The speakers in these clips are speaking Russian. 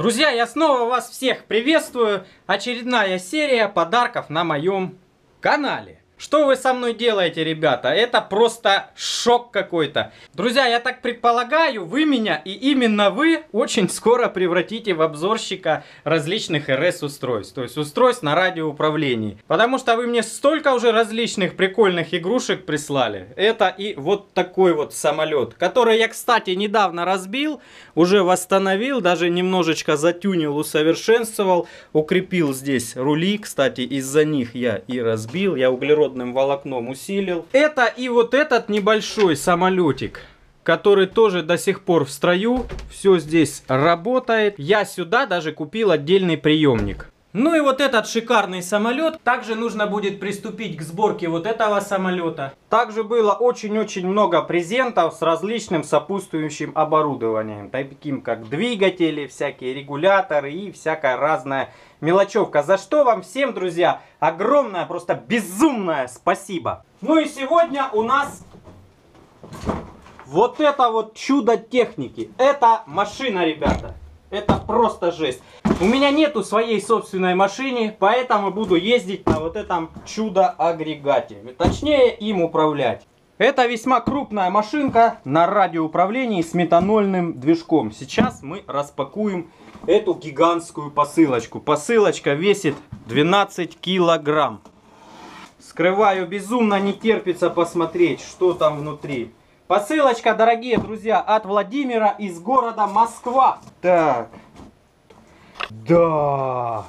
Друзья, я снова вас всех приветствую. Очередная серия подарков на моем канале. Что вы со мной делаете, ребята? Это просто шок какой-то. Друзья, я так предполагаю, вы меня и именно вы очень скоро превратите в обзорщика различных РС-устройств. То есть устройств на радиоуправлении. Потому что вы мне столько уже различных прикольных игрушек прислали. Это и вот такой вот самолет, который я, кстати, недавно разбил, уже восстановил, даже немножечко затюнил, усовершенствовал, укрепил здесь рули. Кстати, из-за них я и разбил. Я углерод водным волокном усилил. Это и вот этот небольшой самолетик который тоже до сих пор в строю. Все здесь работает. Я сюда даже купил отдельный приемник. Ну и вот этот шикарный самолет. Также нужно будет приступить к сборке вот этого самолета. Также было очень-очень много презентов с различным сопутствующим оборудованием. Таким как двигатели, всякие регуляторы и всякая разная мелочевка. За что вам всем, друзья, огромное, просто безумное спасибо. Ну и сегодня у нас вот это вот чудо техники. Это машина, ребята. Это просто жесть. У меня нету своей собственной машины, поэтому буду ездить на вот этом чудо-агрегате. Точнее, им управлять. Это весьма крупная машинка на радиоуправлении с метанольным движком. Сейчас мы распакуем эту гигантскую посылочку. Посылочка весит 12 килограмм. Скрываю, безумно не терпится посмотреть, что там внутри. Посылочка, дорогие друзья, от Владимира из города Москва. Так. Да.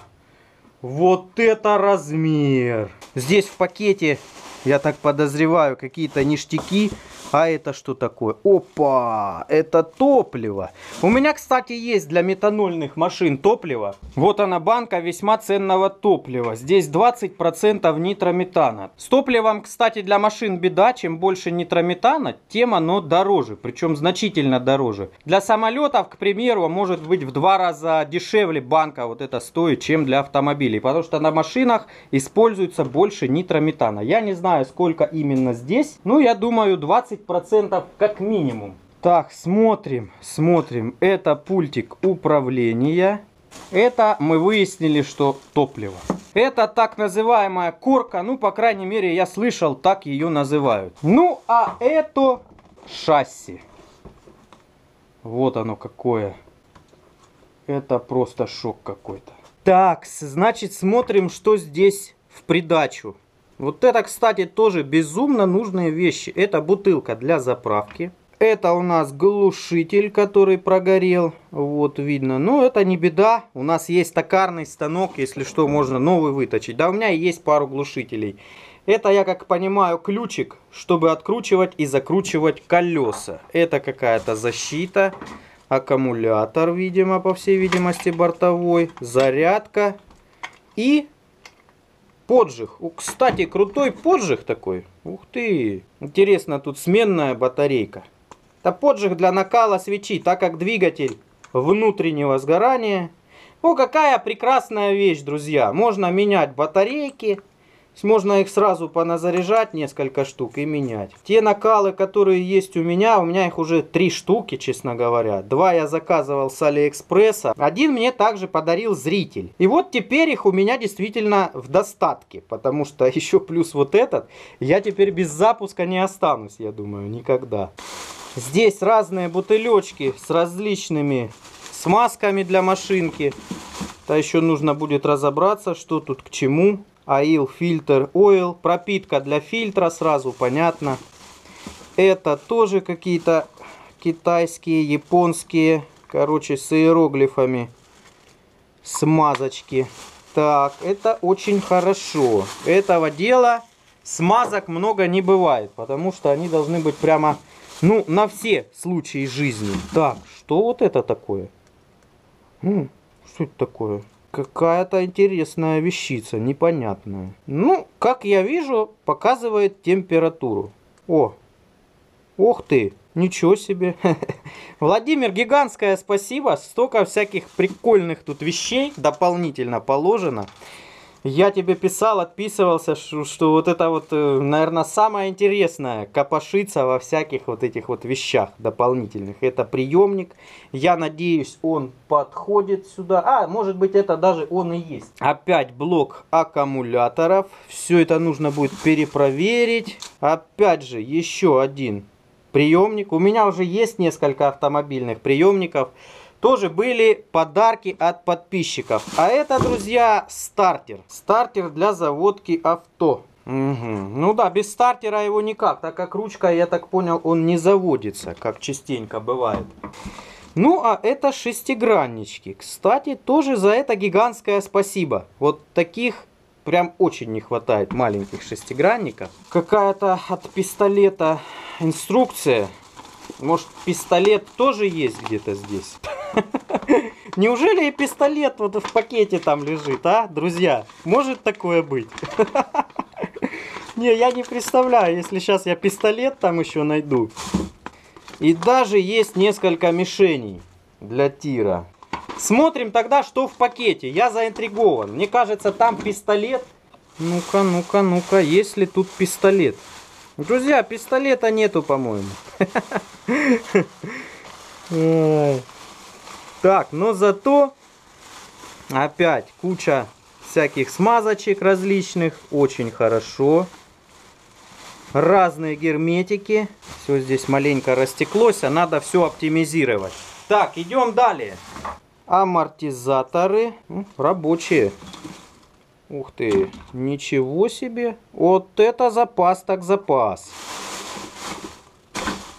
Вот это размер. Здесь в пакете, я так подозреваю, какие-то ништяки а это что такое? Опа! Это топливо. У меня, кстати, есть для метанольных машин топливо. Вот она банка весьма ценного топлива. Здесь 20% нитрометана. С топливом, кстати, для машин беда. Чем больше нитрометана, тем оно дороже. Причем значительно дороже. Для самолетов, к примеру, может быть в два раза дешевле банка вот это стоит, чем для автомобилей. Потому что на машинах используется больше нитрометана. Я не знаю, сколько именно здесь. Ну, я думаю, 20 10% как минимум. Так, смотрим, смотрим. Это пультик управления. Это мы выяснили, что топливо. Это так называемая корка. Ну, по крайней мере, я слышал, так ее называют. Ну, а это шасси. Вот оно какое. Это просто шок какой-то. Так, значит, смотрим, что здесь в придачу. Вот это, кстати, тоже безумно нужные вещи. Это бутылка для заправки. Это у нас глушитель, который прогорел. Вот видно. Но это не беда. У нас есть токарный станок. Если что, можно новый выточить. Да, у меня есть пару глушителей. Это, я как понимаю, ключик, чтобы откручивать и закручивать колеса. Это какая-то защита. Аккумулятор, видимо, по всей видимости, бортовой. Зарядка. И Поджиг. Кстати, крутой поджиг такой. Ух ты. Интересно, тут сменная батарейка. Это поджиг для накала свечи, так как двигатель внутреннего сгорания. О, какая прекрасная вещь, друзья. Можно менять батарейки можно их сразу поназаряжать, несколько штук, и менять. Те накалы, которые есть у меня, у меня их уже три штуки, честно говоря. Два я заказывал с Алиэкспресса. Один мне также подарил зритель. И вот теперь их у меня действительно в достатке. Потому что еще плюс вот этот, я теперь без запуска не останусь, я думаю, никогда. Здесь разные бутылечки с различными смазками для машинки. Да еще нужно будет разобраться, что тут к чему. Аил фильтр ойл. Пропитка для фильтра сразу понятно. Это тоже какие-то китайские, японские. Короче, с иероглифами. Смазочки. Так, это очень хорошо. Этого дела смазок много не бывает. Потому что они должны быть прямо, ну, на все случаи жизни. Так, что вот это такое? М, что это такое? Какая-то интересная вещица, непонятная. Ну, как я вижу, показывает температуру. О, ох ты, ничего себе. Владимир, гигантское спасибо. Столько всяких прикольных тут вещей дополнительно положено. Я тебе писал, отписывался, что, что вот это вот, э, наверное, самое интересное, копошиться во всяких вот этих вот вещах дополнительных. Это приемник. Я надеюсь, он подходит сюда. А, может быть, это даже он и есть. Опять блок аккумуляторов. Все это нужно будет перепроверить. Опять же, еще один приемник. У меня уже есть несколько автомобильных приемников тоже были подарки от подписчиков. А это, друзья, стартер. Стартер для заводки авто. Угу. Ну да, без стартера его никак, так как ручка, я так понял, он не заводится, как частенько бывает. Ну, а это шестиграннички. Кстати, тоже за это гигантское спасибо. Вот таких прям очень не хватает маленьких шестигранников. Какая-то от пистолета инструкция. Может, пистолет тоже есть где-то здесь? Неужели и пистолет вот в пакете там лежит, а, друзья? Может такое быть? Не, я не представляю, если сейчас я пистолет там еще найду. И даже есть несколько мишеней для тира. Смотрим тогда, что в пакете. Я заинтригован. Мне кажется, там пистолет. Ну-ка, ну-ка, ну-ка, есть ли тут пистолет? Друзья, пистолета нету, по-моему. Так, но зато опять куча всяких смазочек различных. Очень хорошо. Разные герметики. Все здесь маленько растеклось, а надо все оптимизировать. Так, идем далее. Амортизаторы. Рабочие. Ух ты, ничего себе. Вот это запас так запас.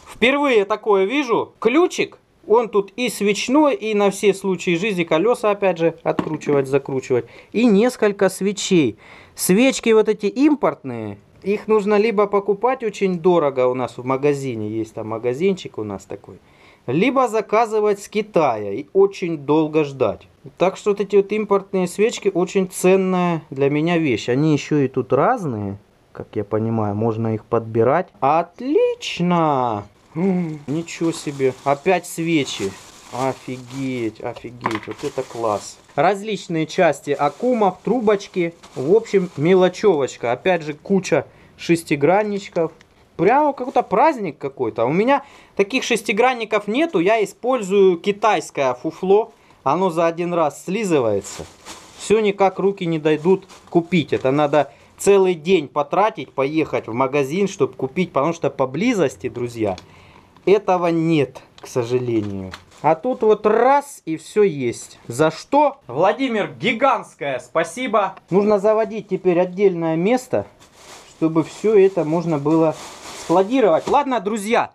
Впервые такое вижу. Ключик он тут и свечной, и на все случаи жизни колеса, опять же, откручивать, закручивать. И несколько свечей. Свечки вот эти импортные, их нужно либо покупать очень дорого у нас в магазине, есть там магазинчик у нас такой, либо заказывать с Китая и очень долго ждать. Так что вот эти вот импортные свечки очень ценная для меня вещь. Они еще и тут разные, как я понимаю, можно их подбирать. Отлично! Ничего себе. Опять свечи. Офигеть, офигеть. Вот это класс. Различные части аккумов, трубочки. В общем, мелочевочка. Опять же, куча шестигранничков. Прямо какой-то праздник какой-то. У меня таких шестигранников нету. Я использую китайское фуфло. Оно за один раз слизывается. Все никак руки не дойдут купить. Это надо целый день потратить, поехать в магазин, чтобы купить. Потому что поблизости, друзья, этого нет, к сожалению. А тут вот раз и все есть. За что? Владимир, гигантское спасибо. Нужно заводить теперь отдельное место, чтобы все это можно было складировать. Ладно, друзья,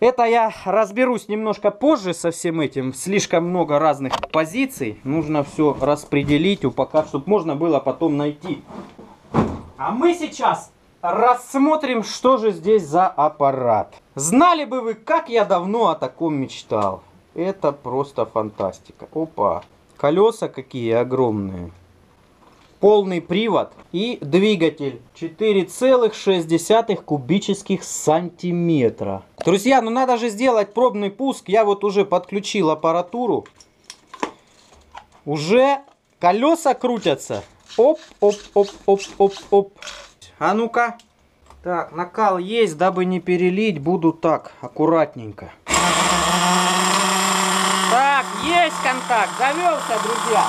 это я разберусь немножко позже со всем этим. Слишком много разных позиций. Нужно все распределить, упаковать, чтобы можно было потом найти. А мы сейчас рассмотрим, что же здесь за аппарат. Знали бы вы, как я давно о таком мечтал. Это просто фантастика. Опа, колеса какие огромные. Полный привод и двигатель 4,6 кубических сантиметра. Друзья, ну надо же сделать пробный пуск. Я вот уже подключил аппаратуру. Уже колеса крутятся. Оп, оп, оп, оп, оп, оп. А ну-ка. Так, накал есть, дабы не перелить, буду так, аккуратненько. Так, есть контакт, завелся, друзья.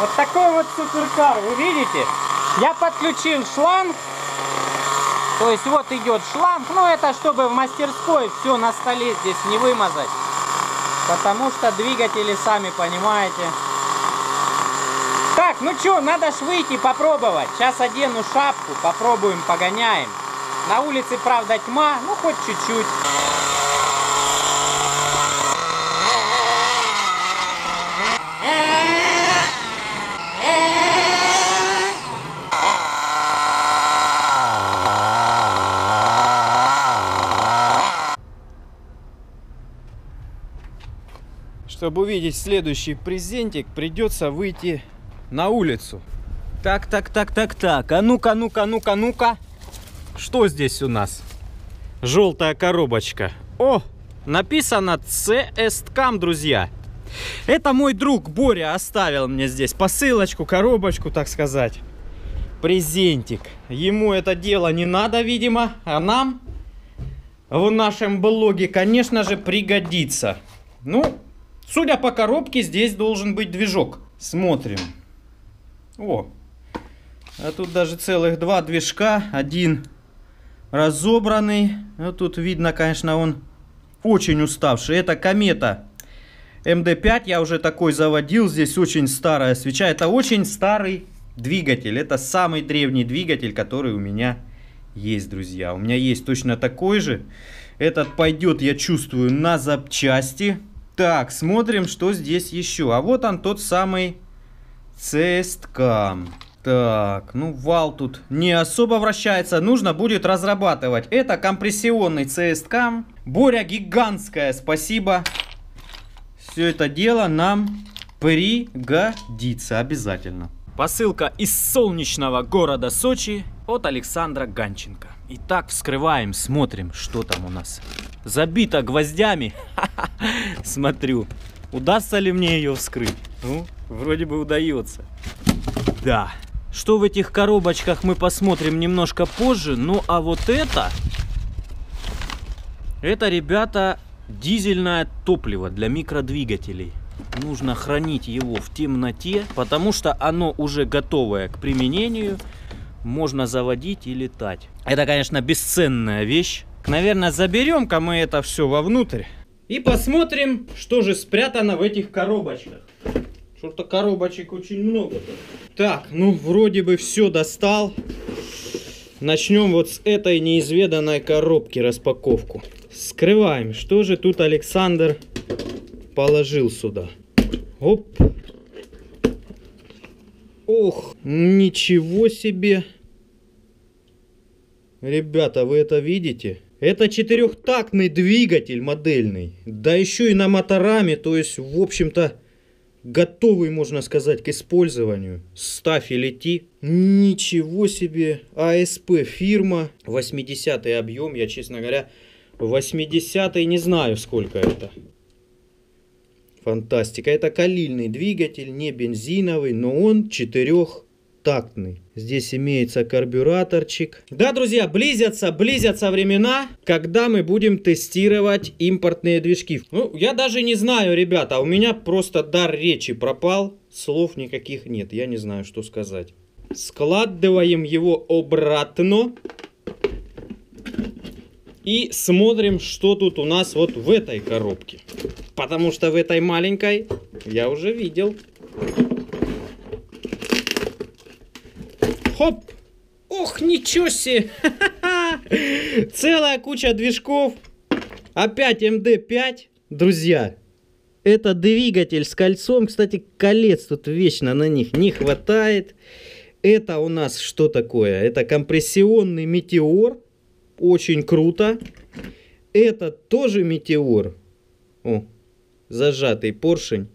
Вот такой вот суперкар, вы видите? Я подключил шланг. То есть вот идет шланг. Ну это чтобы в мастерской все на столе здесь не вымазать. Потому что двигатели, сами понимаете, так, ну что, надо ж выйти попробовать. Сейчас одену шапку, попробуем, погоняем. На улице, правда, тьма, ну хоть чуть-чуть. Чтобы увидеть следующий презентик, придется выйти на улицу. Так, так, так, так, так. А ну-ка, ну-ка, ну-ка, ну-ка. Что здесь у нас? Желтая коробочка. О, написано CSTCAM, друзья. Это мой друг Боря оставил мне здесь посылочку, коробочку, так сказать. Презентик. Ему это дело не надо, видимо, а нам в нашем блоге, конечно же, пригодится. Ну, судя по коробке, здесь должен быть движок. Смотрим. О, а тут даже целых два движка. Один разобранный. Ну, тут видно, конечно, он очень уставший. Это комета МД-5. Я уже такой заводил. Здесь очень старая свеча. Это очень старый двигатель. Это самый древний двигатель, который у меня есть, друзья. У меня есть точно такой же. Этот пойдет, я чувствую, на запчасти. Так, смотрим, что здесь еще. А вот он тот самый цесткам. Так, ну вал тут не особо вращается. Нужно будет разрабатывать. Это компрессионный CSCAM. Боря гигантская, спасибо. Все это дело нам пригодится обязательно. Посылка из солнечного города Сочи от Александра Ганченко. Итак, вскрываем, смотрим, что там у нас. Забито гвоздями. Смотрю, удастся ли мне ее вскрыть. Ну, вроде бы удается. Да, что в этих коробочках мы посмотрим немножко позже. Ну а вот это... Это, ребята, дизельное топливо для микродвигателей. Нужно хранить его в темноте, потому что оно уже готовое к применению. Можно заводить и летать. Это, конечно, бесценная вещь. Наверное, заберем-ка мы это все вовнутрь. И посмотрим, что же спрятано в этих коробочках. Что-то коробочек очень много. -то. Так, ну вроде бы все достал. Начнем вот с этой неизведанной коробки распаковку. Скрываем, что же тут Александр положил сюда. Оп. Ох, ничего себе. Ребята, вы это видите? Это четырехтактный двигатель модельный. Да еще и на моторами, то есть, в общем-то, готовый, можно сказать, к использованию. Ставь и лети. Ничего себе. АСП фирма. 80 объем. Я, честно говоря, 80 не знаю, сколько это. Фантастика. Это калильный двигатель, не бензиновый, но он четырех бестактный. Здесь имеется карбюраторчик. Да, друзья, близятся, близятся времена, когда мы будем тестировать импортные движки. Ну, я даже не знаю, ребята, у меня просто дар речи пропал. Слов никаких нет, я не знаю, что сказать. Складываем его обратно. И смотрим, что тут у нас вот в этой коробке. Потому что в этой маленькой я уже видел. Хоп! Ох, ничего себе! Целая куча движков. Опять МД-5. Друзья, это двигатель с кольцом. Кстати, колец тут вечно на них не хватает. Это у нас что такое? Это компрессионный метеор. Очень круто. Это тоже метеор. О, зажатый поршень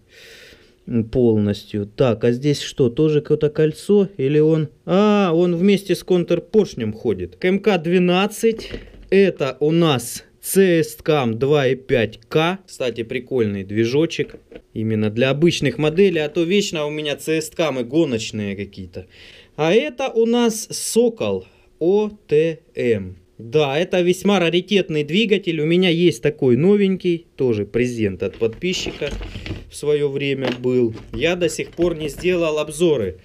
полностью. Так, а здесь что, тоже какое-то кольцо? Или он... А, он вместе с контрпоршнем ходит. КМК-12. Это у нас CSCAM 2.5K. Кстати, прикольный движочек. Именно для обычных моделей. А то вечно у меня CSCAM гоночные какие-то. А это у нас Сокол OTM. Да, это весьма раритетный двигатель. У меня есть такой новенький, тоже презент от подписчика в свое время был. Я до сих пор не сделал обзоры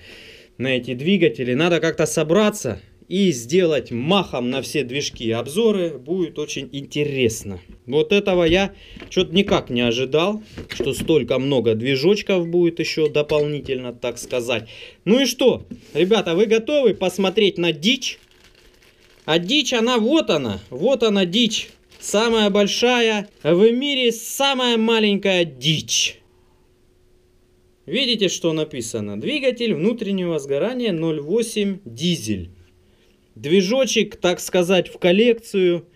на эти двигатели. Надо как-то собраться и сделать махом на все движки обзоры. Будет очень интересно. Вот этого я что-то никак не ожидал, что столько много движочков будет еще дополнительно, так сказать. Ну и что, ребята, вы готовы посмотреть на дичь? А дичь, она вот она, вот она дичь. Самая большая в мире, самая маленькая дичь. Видите, что написано? Двигатель внутреннего сгорания 0.8 дизель. Движочек, так сказать, в коллекцию.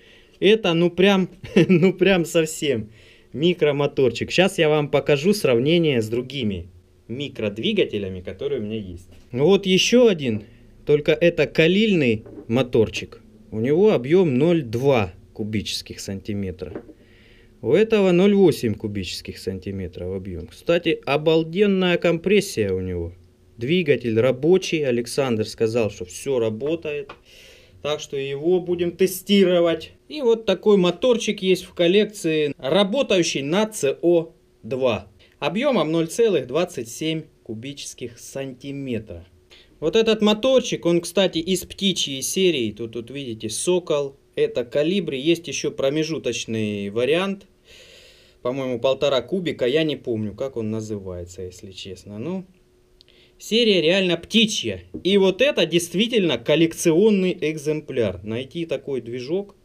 Это ну прям, ну прям совсем микромоторчик. Сейчас я вам покажу сравнение с другими микродвигателями, которые у меня есть. Вот еще один только это калильный моторчик. У него объем 0,2 кубических сантиметра. У этого 0,8 кубических сантиметров объем. Кстати, обалденная компрессия у него. Двигатель рабочий. Александр сказал, что все работает. Так что его будем тестировать. И вот такой моторчик есть в коллекции, работающий на CO2. Объемом 0,27 кубических сантиметра. Вот этот моторчик, он, кстати, из птичьей серии. Тут, тут видите, сокол. Это калибри. Есть еще промежуточный вариант. По-моему, полтора кубика. Я не помню, как он называется, если честно. Ну, серия реально птичья. И вот это действительно коллекционный экземпляр. Найти такой движок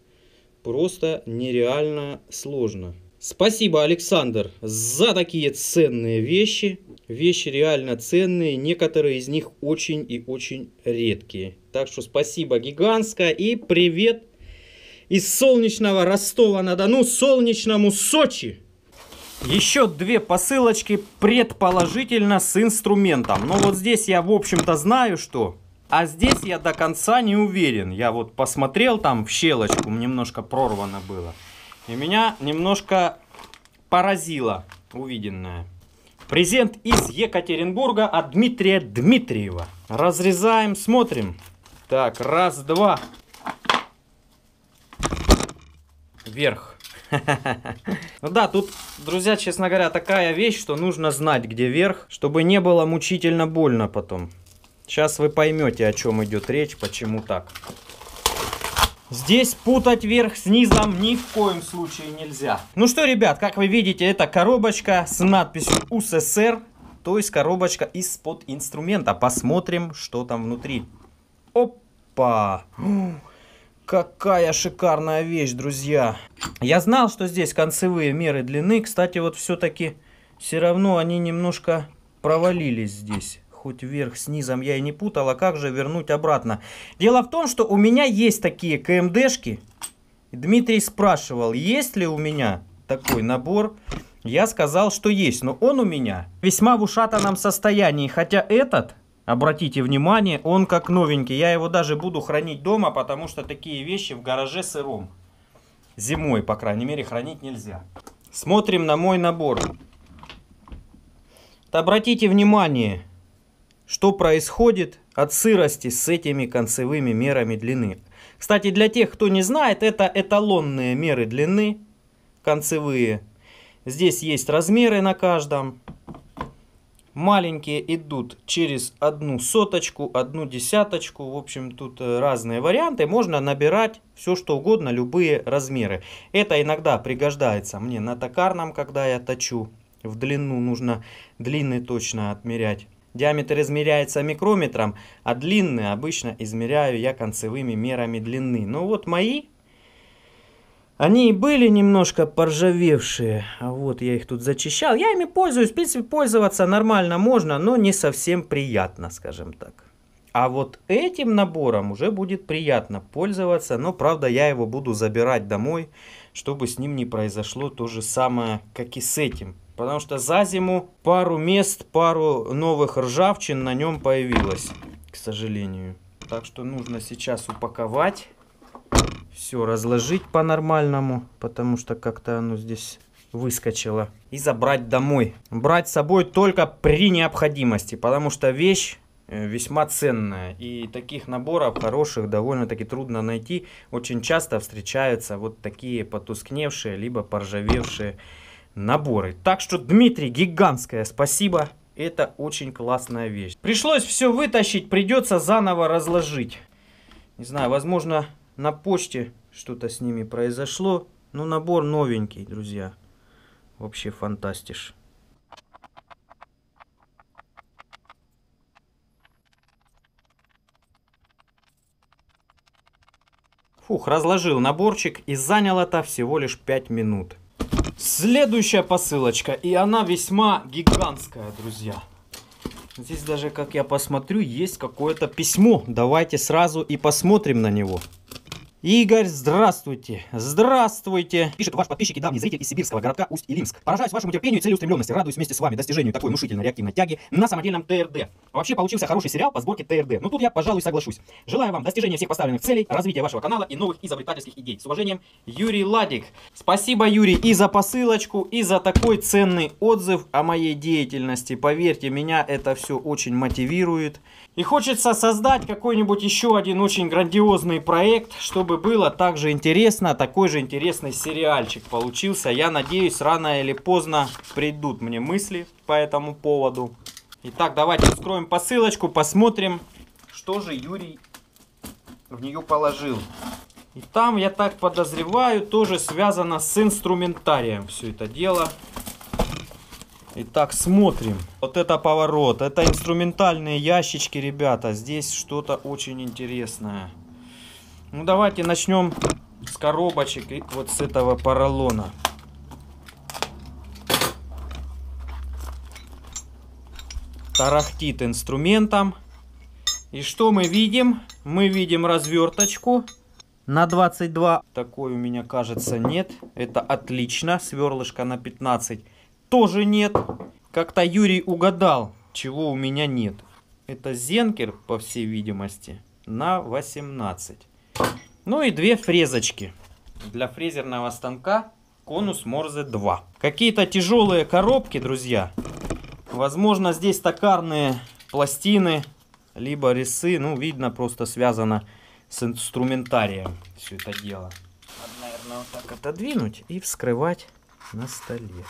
просто нереально сложно. Спасибо, Александр, за такие ценные вещи. Вещи реально ценные, некоторые из них очень и очень редкие. Так что спасибо гигантское и привет из солнечного Ростова-на-Дону солнечному Сочи. Еще две посылочки предположительно с инструментом. Но вот здесь я в общем-то знаю, что... А здесь я до конца не уверен. Я вот посмотрел там в щелочку, немножко прорвано было. И меня немножко поразило увиденное. Презент из Екатеринбурга от Дмитрия Дмитриева. Разрезаем, смотрим. Так, раз, два. Вверх. Ну да, тут, друзья, честно говоря, такая вещь, что нужно знать, где верх, чтобы не было мучительно больно потом. Сейчас вы поймете, о чем идет речь, почему так. Здесь путать верх с низом ни в коем случае нельзя. Ну что, ребят, как вы видите, это коробочка с надписью УССР. То есть коробочка из-под инструмента. Посмотрим, что там внутри. Опа! Какая шикарная вещь, друзья. Я знал, что здесь концевые меры длины. Кстати, вот все-таки все равно они немножко провалились здесь хоть вверх с низом я и не путал, а как же вернуть обратно? Дело в том, что у меня есть такие КМДшки. Дмитрий спрашивал, есть ли у меня такой набор. Я сказал, что есть, но он у меня весьма в ушатанном состоянии. Хотя этот, обратите внимание, он как новенький. Я его даже буду хранить дома, потому что такие вещи в гараже сыром. Зимой, по крайней мере, хранить нельзя. Смотрим на мой набор. Обратите внимание, что происходит от сырости с этими концевыми мерами длины. Кстати, для тех, кто не знает, это эталонные меры длины, концевые. Здесь есть размеры на каждом. Маленькие идут через одну соточку, одну десяточку. В общем, тут э, разные варианты. Можно набирать все, что угодно, любые размеры. Это иногда пригождается мне на токарном, когда я точу. В длину нужно длины точно отмерять. Диаметр измеряется микрометром, а длинные обычно измеряю я концевыми мерами длины. Ну вот мои, они были немножко поржавевшие. А вот я их тут зачищал. Я ими пользуюсь. В принципе, пользоваться нормально можно, но не совсем приятно, скажем так. А вот этим набором уже будет приятно пользоваться. Но, правда, я его буду забирать домой, чтобы с ним не произошло то же самое, как и с этим. Потому что за зиму пару мест, пару новых ржавчин на нем появилось, к сожалению. Так что нужно сейчас упаковать, все разложить по-нормальному, потому что как-то оно здесь выскочило. И забрать домой. Брать с собой только при необходимости, потому что вещь э, весьма ценная. И таких наборов хороших довольно-таки трудно найти. Очень часто встречаются вот такие потускневшие, либо поржавевшие наборы. Так что, Дмитрий, гигантское спасибо. Это очень классная вещь. Пришлось все вытащить, придется заново разложить. Не знаю, возможно, на почте что-то с ними произошло. Но набор новенький, друзья. Вообще фантастиш. Фух, разложил наборчик и занял это всего лишь 5 минут. Следующая посылочка, и она весьма гигантская, друзья. Здесь даже, как я посмотрю, есть какое-то письмо. Давайте сразу и посмотрим на него. Игорь, здравствуйте. Здравствуйте. Пишет ваш подписчик и давний зритель из сибирского городка Усть-Илимск. Поражаюсь вашему терпению и целеустремленности. Радуюсь вместе с вами достижению такой внушительной реактивной тяги на самодельном ТРД. Вообще получился хороший сериал по сборке ТРД. Ну тут я, пожалуй, соглашусь. Желаю вам достижения всех поставленных целей, развития вашего канала и новых изобретательских идей. С уважением, Юрий Ладик. Спасибо, Юрий, и за посылочку, и за такой ценный отзыв о моей деятельности. Поверьте, меня это все очень мотивирует. И хочется создать какой-нибудь еще один очень грандиозный проект, чтобы было также интересно, такой же интересный сериальчик получился. Я надеюсь, рано или поздно придут мне мысли по этому поводу. Итак, давайте вскроем посылочку, посмотрим, что же Юрий в нее положил. И там, я так подозреваю, тоже связано с инструментарием все это дело. Итак, смотрим. Вот это поворот. Это инструментальные ящички, ребята. Здесь что-то очень интересное. Ну, давайте начнем с коробочек и вот с этого поролона. Тарахтит инструментом. И что мы видим? Мы видим разверточку на 22. Такой у меня, кажется, нет. Это отлично. Сверлышко на 15 тоже нет. Как-то Юрий угадал, чего у меня нет. Это Зенкер, по всей видимости, на 18. Ну и две фрезочки. Для фрезерного станка конус Морзе 2. Какие-то тяжелые коробки, друзья. Возможно, здесь токарные пластины, либо резцы. Ну, видно, просто связано с инструментарием все это дело. Надо, наверное, вот так отодвинуть и вскрывать на столе.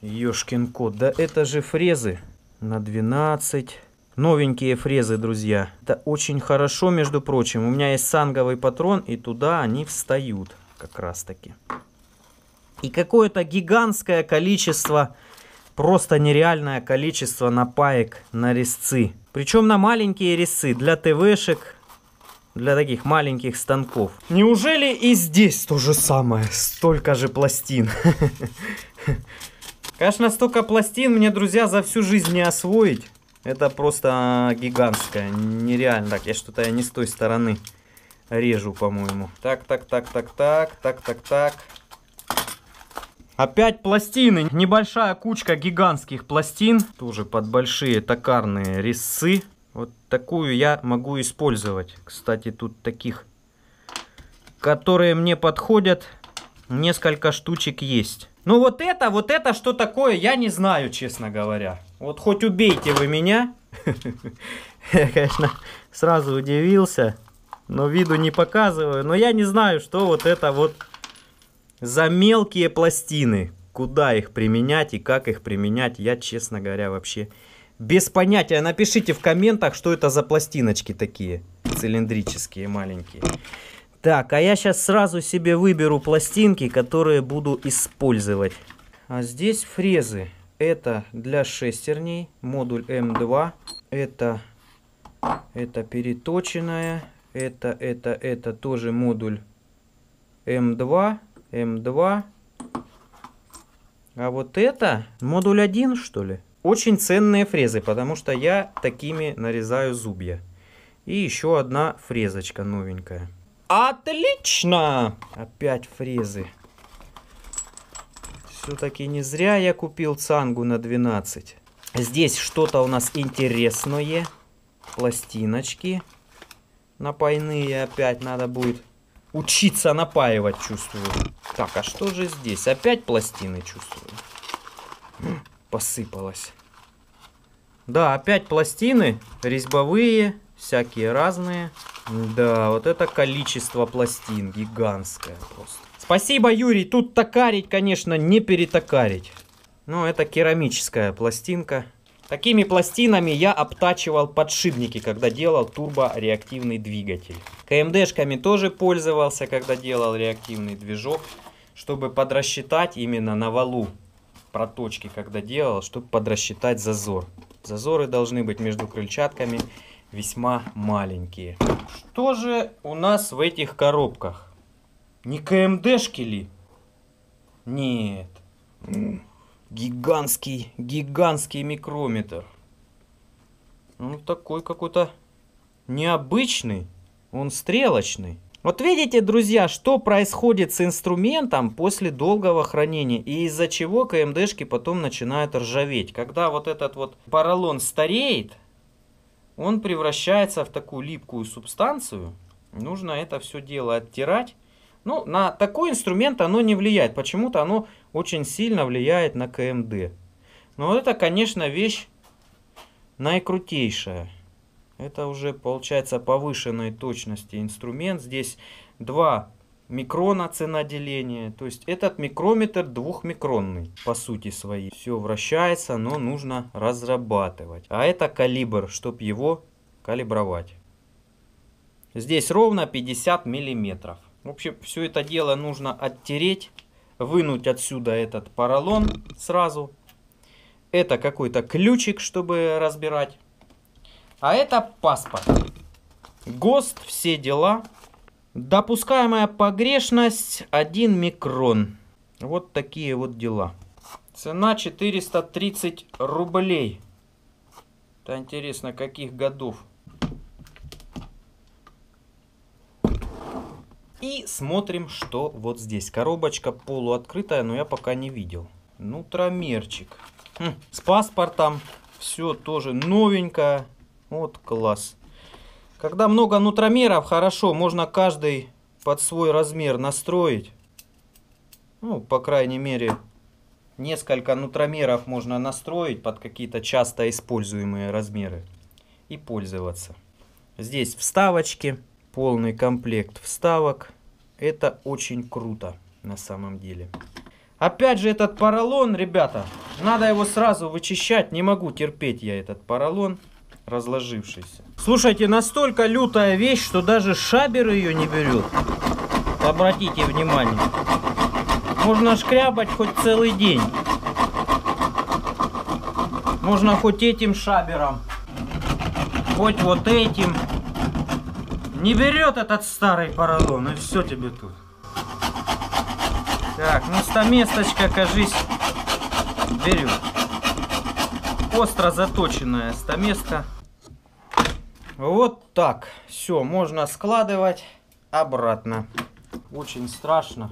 Ёшкин кот, да это же фрезы на 12. Новенькие фрезы, друзья. Это очень хорошо, между прочим. У меня есть санговый патрон, и туда они встают как раз таки. И какое-то гигантское количество, просто нереальное количество напаек на резцы. Причем на маленькие резцы для ТВшек, для таких маленьких станков. Неужели и здесь то же самое? Столько же пластин. Конечно, столько пластин мне, друзья, за всю жизнь не освоить. Это просто гигантское, нереально. Так, я что-то не с той стороны режу, по-моему. Так, так, так, так, так, так, так, так. Опять пластины. Небольшая кучка гигантских пластин. Тоже под большие токарные резцы. Вот такую я могу использовать. Кстати, тут таких, которые мне подходят, несколько штучек есть. Ну вот это, вот это что такое, я не знаю, честно говоря. Вот хоть убейте вы меня. Я, конечно, сразу удивился, но виду не показываю. Но я не знаю, что вот это вот за мелкие пластины. Куда их применять и как их применять, я, честно говоря, вообще без понятия. Напишите в комментах, что это за пластиночки такие цилиндрические маленькие. Так, а я сейчас сразу себе выберу пластинки, которые буду использовать. А здесь фрезы. Это для шестерней, модуль М2. Это, это переточенная. Это, это, это тоже модуль М2. М2. А вот это модуль 1, что ли? Очень ценные фрезы, потому что я такими нарезаю зубья. И еще одна фрезочка новенькая. Отлично! Опять фрезы. Все-таки не зря я купил цангу на 12. Здесь что-то у нас интересное. Пластиночки напайные опять надо будет учиться напаивать, чувствую. Так, а что же здесь? Опять пластины чувствую. Посыпалось. Да, опять пластины резьбовые, всякие разные. Да, вот это количество пластин гигантское просто. Спасибо, Юрий. Тут токарить, конечно, не перетокарить. Ну, это керамическая пластинка. Такими пластинами я обтачивал подшипники, когда делал турбореактивный двигатель. КМДшками тоже пользовался, когда делал реактивный движок, чтобы подрасчитать именно на валу проточки, когда делал, чтобы подрасчитать зазор. Зазоры должны быть между крыльчатками весьма маленькие. Что же у нас в этих коробках? Не КМДшки ли? Нет. Гигантский, гигантский микрометр. Ну, такой какой-то необычный. Он стрелочный. Вот видите, друзья, что происходит с инструментом после долгого хранения и из-за чего КМДшки потом начинают ржаветь. Когда вот этот вот поролон стареет, он превращается в такую липкую субстанцию. Нужно это все дело оттирать. Ну, на такой инструмент оно не влияет. Почему-то оно очень сильно влияет на КМД. Но вот это, конечно, вещь наикрутейшая. Это уже получается повышенной точности инструмент. Здесь 2 микрона цена деления. То есть этот микрометр двухмикронный по сути своей. Все вращается, но нужно разрабатывать. А это калибр, чтобы его калибровать. Здесь ровно 50 миллиметров. В общем, все это дело нужно оттереть, вынуть отсюда этот поролон сразу. Это какой-то ключик, чтобы разбирать. А это паспорт. ГОСТ, все дела. Допускаемая погрешность 1 микрон. Вот такие вот дела. Цена 430 рублей. Это интересно, каких годов. И смотрим, что вот здесь. Коробочка полуоткрытая, но я пока не видел. Нутромерчик. Хм, с паспортом. Все тоже новенькое. Вот класс. Когда много нутромеров, хорошо, можно каждый под свой размер настроить. Ну, по крайней мере, несколько нутромеров можно настроить под какие-то часто используемые размеры и пользоваться. Здесь вставочки, полный комплект вставок. Это очень круто на самом деле. Опять же этот поролон, ребята, надо его сразу вычищать. Не могу терпеть я этот поролон разложившийся. Слушайте, настолько лютая вещь, что даже шабер ее не берет. Обратите внимание. Можно шкрябать хоть целый день. Можно хоть этим шабером, хоть вот этим. Не берет этот старый поролон, и все тебе тут. Так, ну стаместочка, кажись, берет. Остро заточенная стамеска. Вот так. Все, можно складывать обратно. Очень страшно.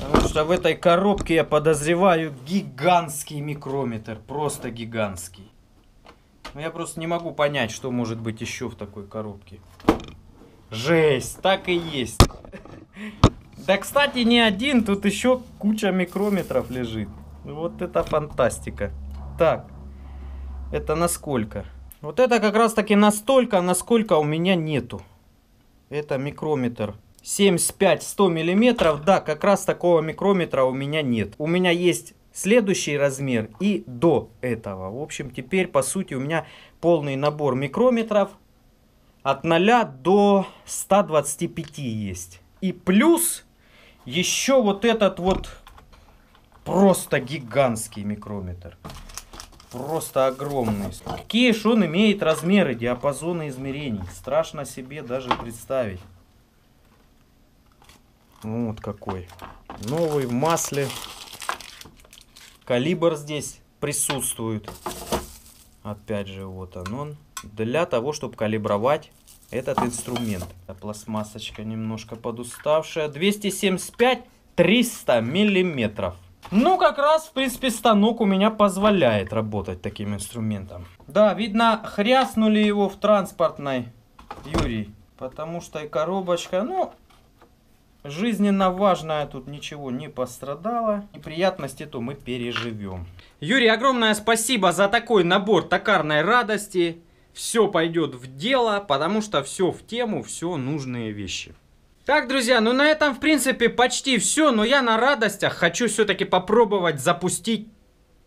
Потому что в этой коробке, я подозреваю, гигантский микрометр. Просто гигантский. Но я просто не могу понять, что может быть еще в такой коробке. Жесть, так и есть. Да, кстати, не один, тут еще куча микрометров лежит. Вот это фантастика. Так, это насколько? Вот это как раз таки настолько, насколько у меня нету. Это микрометр. 75-100 миллиметров. Да, как раз такого микрометра у меня нет. У меня есть следующий размер и до этого. В общем, теперь по сути у меня полный набор микрометров. От 0 до 125 есть. И плюс еще вот этот вот просто гигантский микрометр просто огромный. Какие он имеет размеры, диапазоны измерений. Страшно себе даже представить. Вот какой. Новый в масле. Калибр здесь присутствует. Опять же, вот он он. Для того, чтобы калибровать этот инструмент. Пластмассочка немножко подуставшая. 275-300 миллиметров. Ну, как раз, в принципе, станок у меня позволяет работать таким инструментом. Да, видно, хряснули его в транспортной, Юрий. Потому что и коробочка, ну, жизненно важная, тут ничего не пострадало. Неприятности то мы переживем. Юрий, огромное спасибо за такой набор токарной радости. Все пойдет в дело, потому что все в тему, все нужные вещи. Так, друзья, ну на этом, в принципе, почти все, но я на радостях хочу все-таки попробовать запустить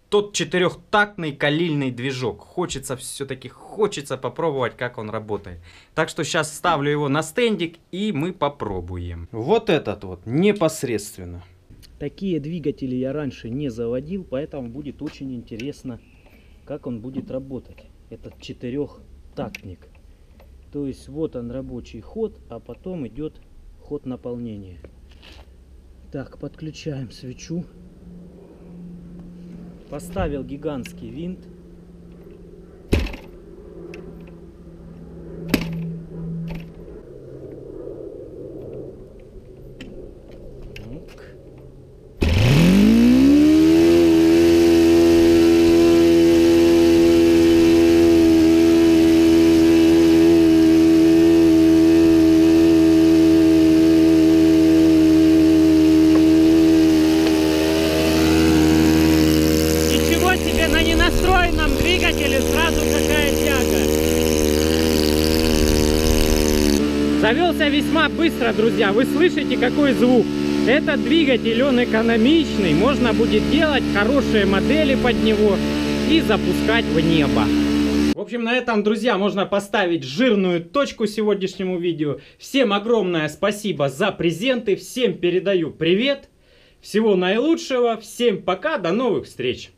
тот четырехтактный калильный движок. Хочется все-таки, хочется попробовать, как он работает. Так что сейчас ставлю его на стендик, и мы попробуем. Вот этот вот, непосредственно. Такие двигатели я раньше не заводил, поэтому будет очень интересно, как он будет работать. Этот четырехтактник. То есть вот он рабочий ход, а потом идет ход наполнения. Так, подключаем свечу. Поставил гигантский винт. настроенном двигателе сразу какая тяга. Завелся весьма быстро, друзья. Вы слышите, какой звук? Этот двигатель, он экономичный. Можно будет делать хорошие модели под него и запускать в небо. В общем, на этом, друзья, можно поставить жирную точку сегодняшнему видео. Всем огромное спасибо за презенты. Всем передаю привет. Всего наилучшего. Всем пока. До новых встреч.